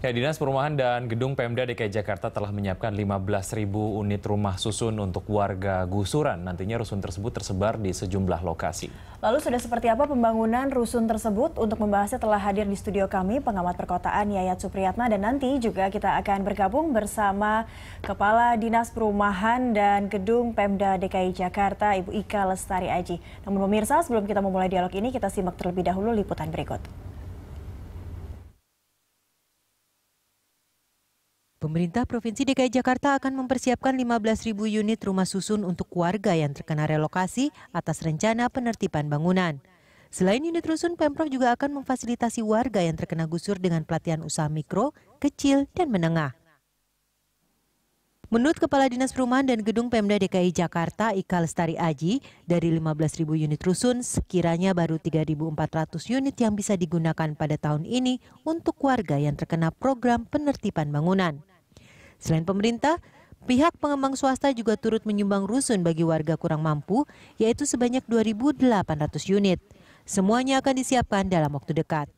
Ya, Dinas Perumahan dan Gedung Pemda DKI Jakarta telah menyiapkan 15.000 unit rumah susun untuk warga gusuran. Nantinya rusun tersebut tersebar di sejumlah lokasi. Lalu sudah seperti apa pembangunan rusun tersebut? Untuk membahasnya telah hadir di studio kami pengamat perkotaan Yayat Supriyatna dan nanti juga kita akan bergabung bersama Kepala Dinas Perumahan dan Gedung Pemda DKI Jakarta Ibu Ika Lestari Aji. Namun pemirsa sebelum kita memulai dialog ini kita simak terlebih dahulu liputan berikut. Pemerintah Provinsi DKI Jakarta akan mempersiapkan 15.000 unit rumah susun untuk warga yang terkena relokasi atas rencana penertiban bangunan. Selain unit rusun, Pemprov juga akan memfasilitasi warga yang terkena gusur dengan pelatihan usaha mikro, kecil, dan menengah. Menurut Kepala Dinas Perumahan dan Gedung Pemda DKI Jakarta, Ika Lestari Aji, dari 15.000 unit rusun, sekiranya baru 3.400 unit yang bisa digunakan pada tahun ini untuk warga yang terkena program penertiban bangunan. Selain pemerintah, pihak pengembang swasta juga turut menyumbang rusun bagi warga kurang mampu, yaitu sebanyak 2.800 unit. Semuanya akan disiapkan dalam waktu dekat.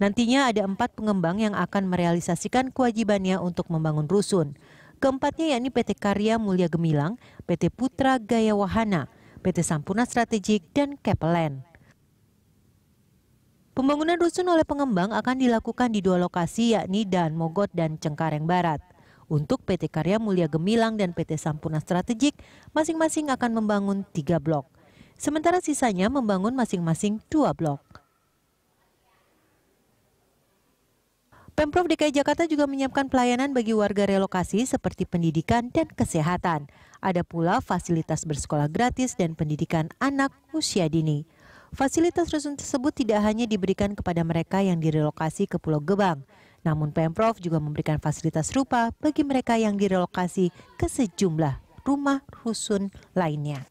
Nantinya ada empat pengembang yang akan merealisasikan kewajibannya untuk membangun rusun. Keempatnya yakni PT Karya Mulia Gemilang, PT Putra Gaya Wahana, PT Sampurna Strategik, dan Kepeland. Pembangunan rusun oleh pengembang akan dilakukan di dua lokasi yakni Dan Mogot dan Cengkareng Barat. Untuk PT Karya Mulia Gemilang dan PT Sampurna Strategik, masing-masing akan membangun tiga blok. Sementara sisanya membangun masing-masing dua blok. Pemprov DKI Jakarta juga menyiapkan pelayanan bagi warga relokasi seperti pendidikan dan kesehatan. Ada pula fasilitas bersekolah gratis dan pendidikan anak usia dini. Fasilitas rusun tersebut tidak hanya diberikan kepada mereka yang direlokasi ke Pulau Gebang, namun Pemprov juga memberikan fasilitas serupa bagi mereka yang direlokasi ke sejumlah rumah rusun lainnya.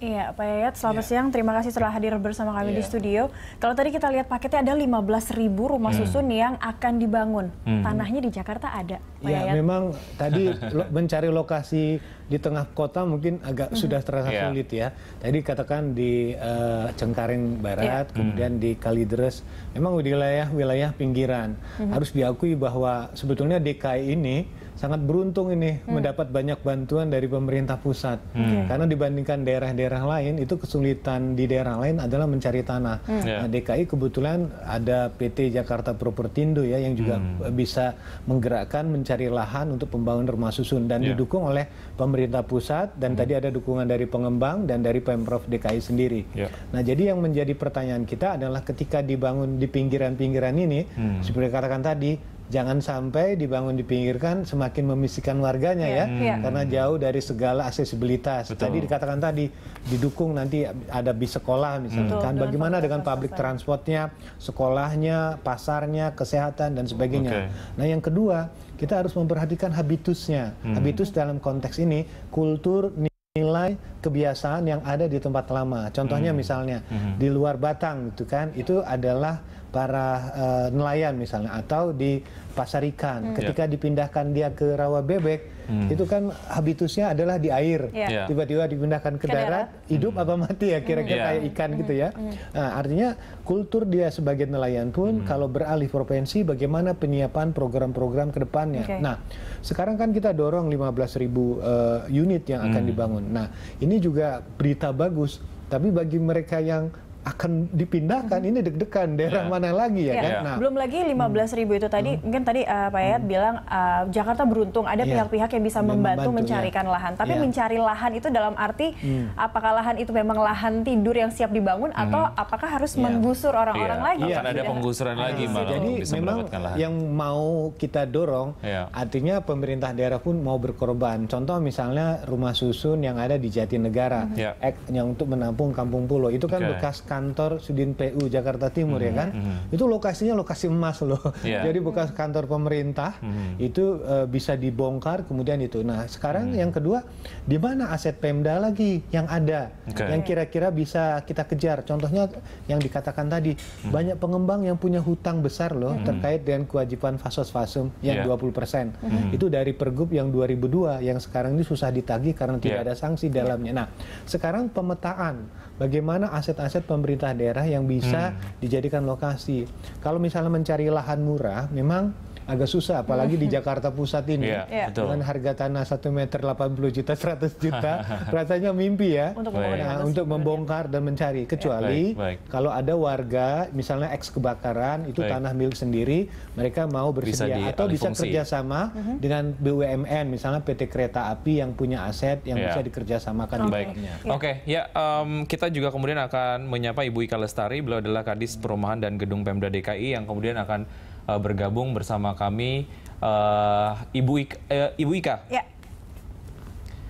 Iya, Pak Yayat, selamat ya. siang. Terima kasih telah hadir bersama kami ya. di studio. Kalau tadi kita lihat paketnya ada 15 ribu rumah hmm. susun yang akan dibangun. Hmm. Tanahnya di Jakarta ada, Pak ya, Yayat. memang tadi lo, mencari lokasi di tengah kota mungkin agak hmm. sudah terasa yeah. sulit ya. Tadi katakan di uh, Cengkareng Barat, yeah. kemudian hmm. di Kalideres, memang wilayah-wilayah pinggiran. Hmm. Harus diakui bahwa sebetulnya DKI ini sangat beruntung ini hmm. mendapat banyak bantuan dari pemerintah pusat. Hmm. Karena dibandingkan daerah-daerah lain itu kesulitan di daerah lain adalah mencari tanah. Hmm. Yeah. Nah, DKI kebetulan ada PT Jakarta Propertindo ya yang juga hmm. bisa menggerakkan mencari lahan untuk pembangunan rumah susun dan yeah. didukung oleh pemerintah pusat dan hmm. tadi ada dukungan dari pengembang dan dari Pemprov DKI sendiri. Yeah. Nah, jadi yang menjadi pertanyaan kita adalah ketika dibangun di pinggiran-pinggiran ini hmm. seperti katakan tadi jangan sampai dibangun di pinggir kan semakin memisihkan warganya yeah. ya yeah. karena jauh dari segala aksesibilitas. Betul. Tadi dikatakan tadi didukung nanti ada bis sekolah misalnya hmm. kan bagaimana dengan public transportnya, sekolahnya, pasarnya, kesehatan dan sebagainya. Okay. Nah, yang kedua, kita harus memperhatikan habitusnya. Hmm. Habitus dalam konteks ini kultur nilai kebiasaan yang ada di tempat lama. Contohnya hmm. misalnya hmm. di luar Batang itu kan itu adalah para uh, nelayan misalnya atau di pasar ikan. Hmm. Ketika yeah. dipindahkan dia ke rawa bebek, hmm. itu kan habitusnya adalah di air. Yeah. Tiba-tiba dipindahkan ke, ke darat, darat, hidup hmm. apa mati ya kira-kira hmm. kayak ikan hmm. gitu ya. Hmm. Nah, artinya kultur dia sebagai nelayan pun hmm. kalau beralih profesi bagaimana penyiapan program-program ke depannya. Okay. Nah, sekarang kan kita dorong 15.000 ribu uh, unit yang akan hmm. dibangun. Nah, ini juga berita bagus, tapi bagi mereka yang akan dipindahkan ini deg-degan daerah yeah. mana lagi ya yeah. kan? Nah, belum lagi 15 ribu itu tadi hmm. mungkin tadi uh, Pak Yayat hmm. bilang uh, Jakarta beruntung ada iya. pihak-pihak yeah. yang bisa membantu, membantu mencarikan yeah. lahan. Tapi yeah. mencari lahan itu dalam arti hmm. apakah lahan itu memang lahan tidur yang siap dibangun hmm. atau apakah harus yeah. menggusur orang-orang yeah. lagi? Akan ada penggusuran yeah. lagi malah Jadi bisa memang lahan. yang mau kita dorong yeah. artinya pemerintah daerah pun mau berkorban. Contoh misalnya rumah susun yang ada di Jatinegara, hmm. yeah. yang untuk menampung kampung pulau itu kan okay. bekas kantor Sudin PU Jakarta Timur ya kan, itu lokasinya lokasi emas loh. Iya. Jadi bekas kantor pemerintah itu eh, bisa dibongkar kemudian itu. Nah sekarang yang kedua di mana aset Pemda lagi yang ada Oke. yang kira-kira bisa kita kejar. Contohnya yang dikatakan tadi banyak pengembang yang punya hutang besar loh terkait dengan kewajiban fasos fasum yang Iya. 20%. Itu dari Pergub yang 2002 yang sekarang ini susah ditagih karena tidak Iya. ada sanksi dalamnya. Nah, sekarang pemetaan bagaimana aset-aset pemerintah daerah yang bisa dijadikan lokasi. Kalau misalnya mencari lahan murah, memang agak susah apalagi di Jakarta Pusat ini. Iya, Iya. betul. Dengan harga tanah 1 meter 80 juta, 100 juta, rasanya mimpi ya. Untuk Nah, untuk membongkar dan mencari kecuali Baik, baik. kalau ada warga misalnya eks kebakaran itu Baik. tanah milik sendiri mereka mau Bisa bersedia atau bisa dialihfungsi. kerjasama Mhm. dengan BUMN misalnya PT Kereta Api yang punya aset yang Ya. bisa dikerjasamakan di Baik. dalamnya. Oke, ya em, kita juga kemudian akan menyapa Ibu Ika Lestari. Beliau adalah Kadis Perumahan dan Gedung Pemda DKI yang kemudian akan eh, bergabung bersama kami. Eh, Ibu Ika, eh, Ibu Ika. Ya,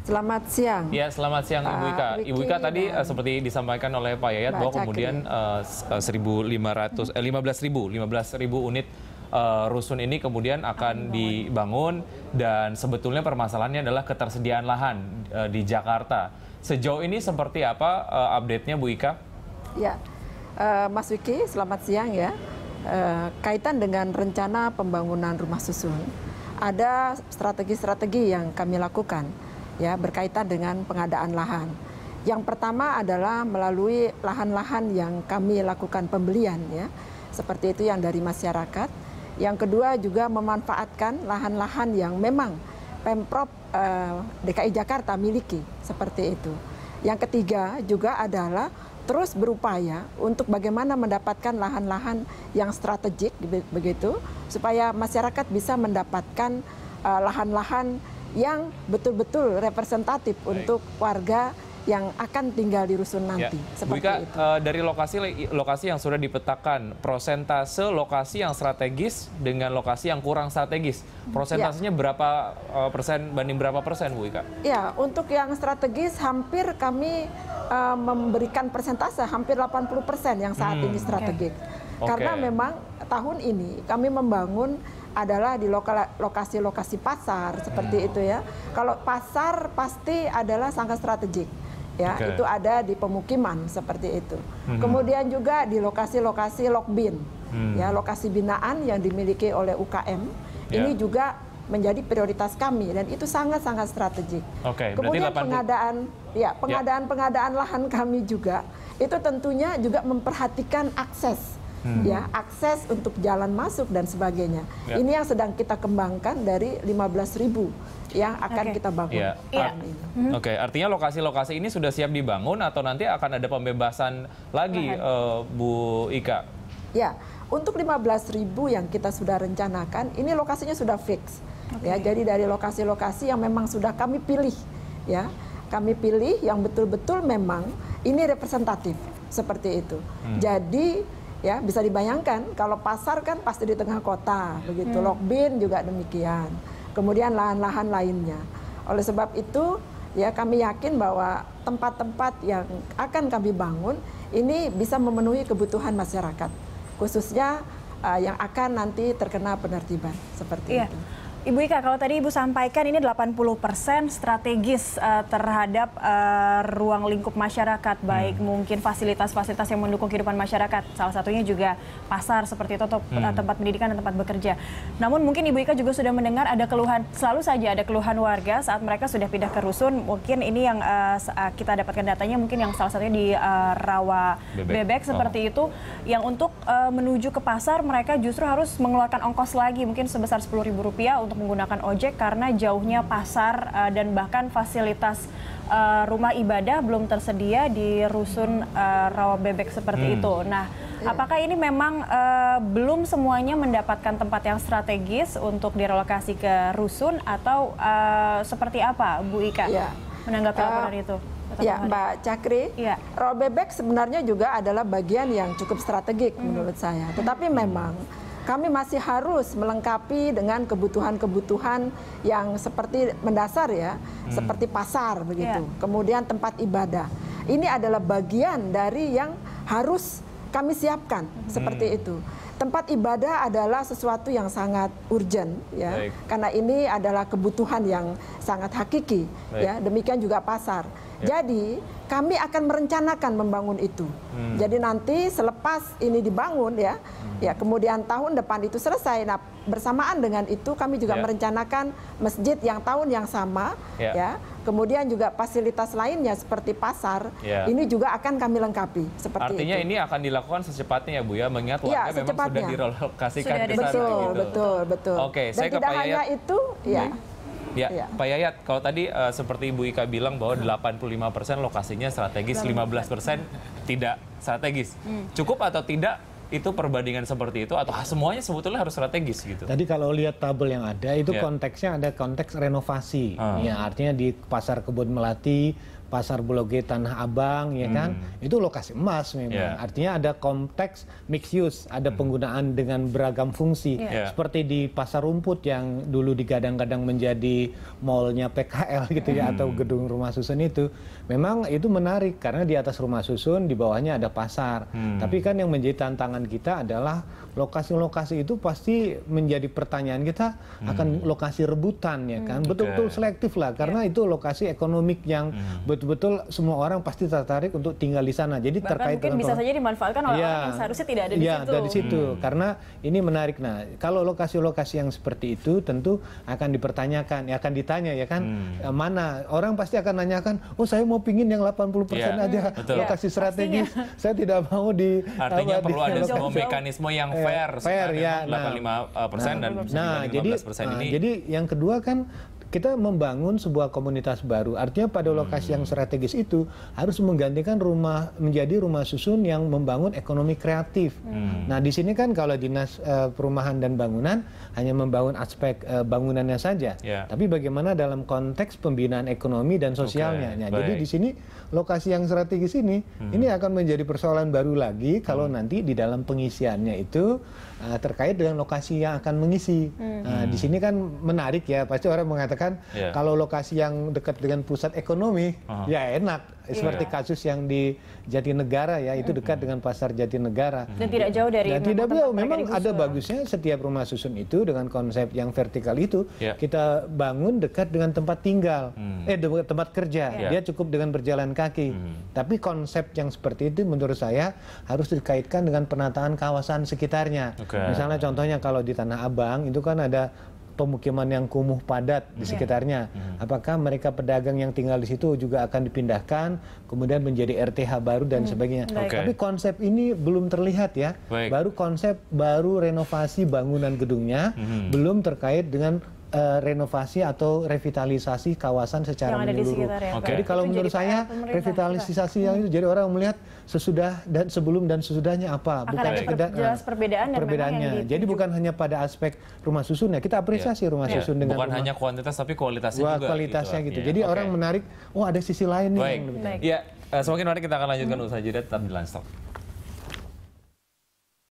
Selamat siang. Ya, selamat siang Ibu Pak Ika. Wiki Ibu Ika tadi dan seperti disampaikan oleh Pak Yayat Mbak bahwa Cakri. kemudian eh, 1.500 eh, 15.000 15.000 unit eh, rusun ini kemudian akan dibangun dan sebetulnya permasalahannya adalah ketersediaan lahan eh, di Jakarta. Sejauh ini seperti apa eh, update-nya Bu Ika? Ya, Eh, Mas Wiki, selamat siang ya. Eh, kaitan dengan rencana pembangunan rumah susun, ada strategi-strategi yang kami lakukan ya berkaitan dengan pengadaan lahan. Yang pertama adalah melalui lahan-lahan yang kami lakukan pembelian ya, seperti itu yang dari masyarakat. Yang kedua juga memanfaatkan lahan-lahan yang memang pemprov eh, DKI Jakarta miliki seperti itu. Yang ketiga juga adalah terus berupaya untuk bagaimana mendapatkan lahan-lahan yang strategik be- begitu supaya masyarakat bisa mendapatkan eh, lahan-lahan yang betul-betul representatif untuk warga yang akan tinggal di rusun nanti. Bu Seperti Ika, itu. eh, dari lokasi lokasi yang sudah dipetakan, prosentase lokasi yang strategis dengan lokasi yang kurang strategis, prosentasenya berapa eh, persen banding berapa persen, Bu Ika? Ya, untuk yang strategis hampir kami eh, memberikan persentase hampir 80% yang saat Hmm. ini strategik. Oke. Karena memang tahun ini kami membangun adalah di lokasi-lokasi pasar seperti Hmm. itu ya. Kalau pasar pasti adalah sangat strategik. Ya, Oke. itu ada di pemukiman seperti itu. Hmm. Kemudian juga di lokasi-lokasi lokbin, Hmm. ya lokasi binaan yang dimiliki oleh UKM. Ya. Ini juga menjadi prioritas kami dan itu sangat-sangat strategik. Oke, berarti Kemudian 80 pengadaan, ya pengadaan pengadaan lahan kami juga itu tentunya juga memperhatikan akses, ya akses untuk jalan masuk dan sebagainya. Ya. Ini yang sedang kita kembangkan dari 15.000 yang akan Oke. kita bangun Iya. tahun Ar- ini. Oke, artinya lokasi-lokasi ini sudah siap dibangun atau nanti akan ada pembebasan lagi, eh, Bu Ika? Ya, untuk 15.000 yang kita sudah rencanakan, ini lokasinya sudah fix. Ya, jadi dari lokasi-lokasi yang memang sudah kami pilih, ya, kami pilih yang betul-betul memang ini representatif seperti itu. Jadi ya bisa dibayangkan kalau pasar kan pasti di tengah kota, begitu. Lokbin juga demikian. Kemudian lahan-lahan lainnya. Oleh sebab itu, ya kami yakin bahwa tempat-tempat yang akan kami bangun ini bisa memenuhi kebutuhan masyarakat khususnya uh, yang akan nanti terkena penertiban seperti Iya. itu. Ibu Ika, kalau tadi Ibu sampaikan ini 80% strategis eh, terhadap eh, ruang lingkup masyarakat, baik mungkin fasilitas-fasilitas yang mendukung kehidupan masyarakat, salah satunya juga pasar seperti itu atau eh, tempat pendidikan dan tempat bekerja. Namun mungkin Ibu Ika juga sudah mendengar ada keluhan, selalu saja ada keluhan warga saat mereka sudah pindah ke rusun, mungkin ini yang eh, kita dapatkan datanya mungkin yang salah satunya di eh, rawa Bebek. bebek, seperti itu, yang untuk eh, menuju ke pasar mereka justru harus mengeluarkan ongkos lagi mungkin sebesar Rp10.000 untuk menggunakan ojek karena jauhnya pasar eh, dan bahkan fasilitas eh, rumah ibadah belum tersedia di rusun eh, rawa bebek seperti itu. Nah, apakah ini memang eh, belum semuanya mendapatkan tempat yang strategis untuk direlokasi ke rusun atau eh, seperti apa, Bu Ika? Ya. Menanggapi laporan itu. Tetap Ya. Mbak Cakri, Iya. rawa bebek sebenarnya juga adalah bagian yang cukup strategik menurut saya. Tetapi memang kami masih harus melengkapi dengan kebutuhan-kebutuhan yang seperti mendasar ya, seperti pasar begitu. Iya. Kemudian tempat ibadah. Ini adalah bagian dari yang harus kami siapkan seperti itu. Tempat ibadah adalah sesuatu yang sangat urgent ya. Baik. Karena ini adalah kebutuhan yang sangat hakiki Baik. ya. Demikian juga pasar. Ya. Jadi kami akan merencanakan membangun itu. Hmm. Jadi nanti selepas ini dibangun ya, Hmm. ya kemudian tahun depan itu selesai. Nah bersamaan dengan itu kami juga Ya. merencanakan masjid yang tahun yang sama Ya. ya. Kemudian juga fasilitas lainnya seperti pasar Ya. ini juga akan kami lengkapi seperti Artinya itu. ini akan dilakukan secepatnya ya Bu ya, mengingat Iya, warga memang sudah secepatnya. direlokasikan Sudah ke sana betul, gitu. betul, betul. Oke, Dan saya ke tidak Pak hanya itu, ya. Ya, Iya. Pak Yayat, kalau tadi eh, seperti Ibu Ika bilang bahwa 85% lokasinya strategis, 15% tidak strategis. Cukup atau tidak itu perbandingan seperti itu atau semuanya sebetulnya harus strategis gitu? Tadi kalau lihat tabel yang ada itu Ya. konteksnya ada konteks renovasi. Ah. Ya, artinya di Pasar Kebun Melati, Pasar Bulog G Tanah Abang ya kan. Itu lokasi emas memang. Hmm. Ya. Artinya ada konteks mixed use, ada penggunaan dengan beragam fungsi. Ya. Seperti di Pasar Rumput yang dulu digadang-gadang menjadi mallnya PKL gitu ya atau gedung rumah susun itu. Memang itu menarik karena di atas rumah susun di bawahnya ada pasar. Tapi kan yang menjadi tantangan kita adalah lokasi-lokasi itu pasti menjadi pertanyaan kita akan lokasi rebutan ya kan. Betul-betul Oke. selektif lah karena itu lokasi ekonomik yang betul-betul semua orang pasti tertarik untuk tinggal di sana. Jadi Bahkan terkait mungkin dengan bisa saja dimanfaatkan oleh Iya. orang yang seharusnya tidak ada di Iya, situ. dari situ. Karena ini menarik. Nah, kalau lokasi-lokasi yang seperti itu tentu akan dipertanyakan, ya akan ditanya ya kan, eh, mana orang pasti akan nanyakan, "Oh, saya mau pingin yang 80% Iya, aja betul. lokasi strategis. Saya tidak mau di Artinya apa, perlu di ada sebuah mekanisme yang fair, fair, ya. Nah. 85 persen dan Nah, jadi 15 persen nah, ini. jadi yang kedua kan kita membangun sebuah komunitas baru. Artinya pada lokasi yang strategis itu harus menggantikan rumah menjadi rumah susun yang membangun ekonomi kreatif. Nah, di sini kan kalau dinas eh, perumahan dan bangunan hanya membangun aspek eh, bangunannya saja. Ya. Tapi bagaimana dalam konteks pembinaan ekonomi dan sosialnya. Oke, Nah, jadi di sini lokasi yang strategis ini ini akan menjadi persoalan baru lagi kalau nanti di dalam pengisiannya itu uh, terkait dengan lokasi yang akan mengisi. Nah, di sini kan menarik ya, pasti orang mengatakan Iya. kalau lokasi yang dekat dengan pusat ekonomi Aha. ya enak. Seperti kasus yang di Jatinegara ya, itu dekat dengan pasar Jatinegara. Dan tidak jauh dari Dan tidak tempat jauh, memang ada bagusnya setiap rumah susun itu dengan konsep yang vertikal itu Ya. kita bangun dekat dengan tempat tinggal, Hmm. eh tempat kerja. Ya. Dia cukup dengan berjalan kaki. Tapi konsep yang seperti itu menurut saya harus dikaitkan dengan penataan kawasan sekitarnya. Oke. Misalnya contohnya kalau di Tanah Abang itu kan ada pemukiman yang kumuh padat di sekitarnya. Apakah mereka pedagang yang tinggal di situ juga akan dipindahkan, kemudian menjadi RTH baru dan sebagainya. Baik. Tapi konsep ini belum terlihat ya. Baik. Baru konsep baru renovasi bangunan gedungnya, belum terkait dengan eh, renovasi atau revitalisasi kawasan secara Yang ada di menyeluruh. sekitar ya, Oke. Pak. Jadi kalau Itu menurut jadi saya revitalisasi yang itu jadi orang melihat sesudah dan sebelum dan sesudahnya apa, Akan ada sekedar jelas eh, perbedaan dan memang perbedaannya. yang Jadi bukan hanya pada aspek rumah susun ya, kita apresiasi rumah Ya, susun dengan bukan rumah hanya kuantitas tapi kualitasnya Wah, juga. kualitasnya gitu. artinya. Jadi Oke. orang menarik, oh ada sisi lain nih. Baik. yang lebih- Baik. Ya, eh, semakin menarik kita akan lanjutkan usaha jeda tetap di Landstalk.